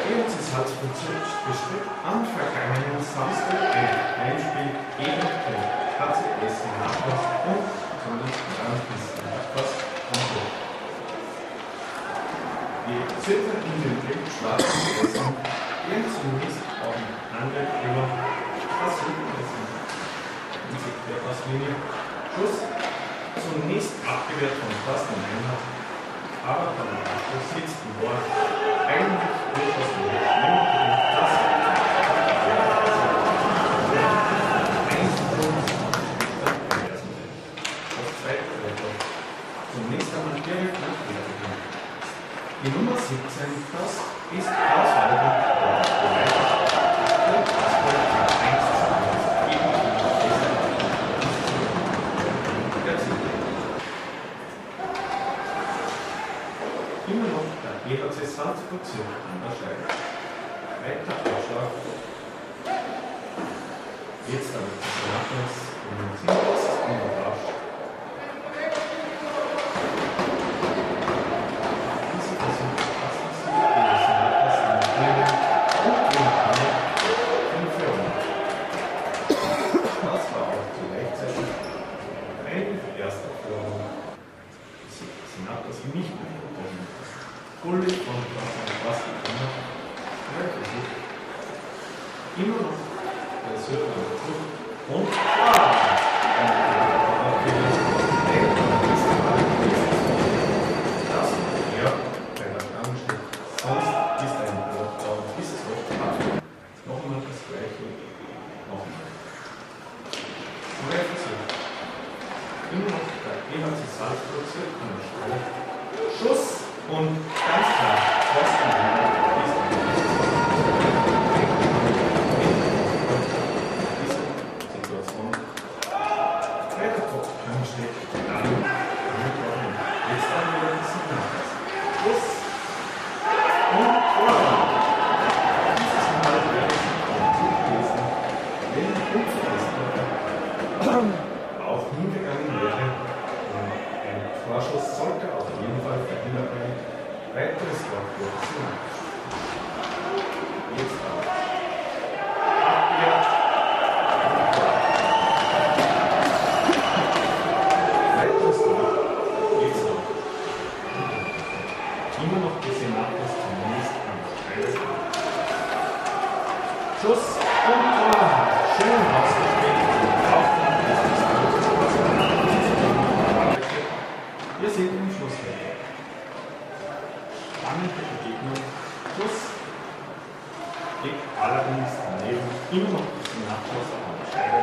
EHC Salzburg bestritt am vergangenen Samstag ein Heimspiel gegen den HCS Nachlass und besonders Brandis Nachlass Hamburg. Die Ziffer in den Blick schwarzen Essen gehen zunächst auf den Angriff über das Südessen. Der Passlinie Schuss. Zunächst abgewehrt von Thorsten Meinhardt, aber der Abschluss sitzt im gegen die Erzielung. Immer noch der der Scheibe. Weiter Vorschlag. Jetzt aber das Nachlass und Immer noch der Surfer Zug und! Das ja, der Stange steht. Sonst ist ein Lockdown bis es Lockdown. Noch einmal das gleiche. Noch einmal. Neuer Versuch. Immer noch der EHC Salzburg an der Stelle. Schuss und ganz klar, diese Situation. Jetzt haben wir. Dieses Mal wäre es auch auch hingegangen wäre. Torschuss sollte auf jeden Fall verhindert werden. Weiteres Tor für Sinat. Jetzt aber. Immer noch gesehen nach das zunächst am. Schuss und Tor. Schön rausgespielt. Auch dann ist es Wir sind im Schlussfeld. Spannende Begegnung. Schuss. Geht allerdings daneben. Immer noch ein Nachschuss an der Scheibe.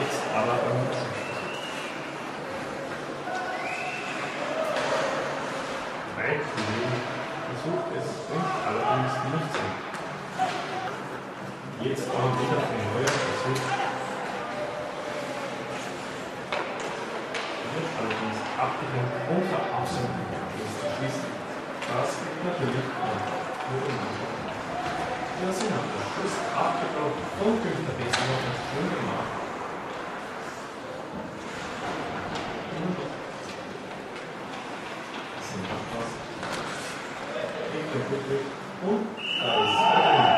Jetzt aber Versuch. Weit daneben versucht es und allerdings nicht so. Jetzt aber wieder ein neuer Versuch. Wird abgedrängt unter absolutem Abschluss zu schließen. Das natürlich auch sie haben den Schuss abgeblockt und Günther gemacht. Und. Ich bin glücklich und da ist drin.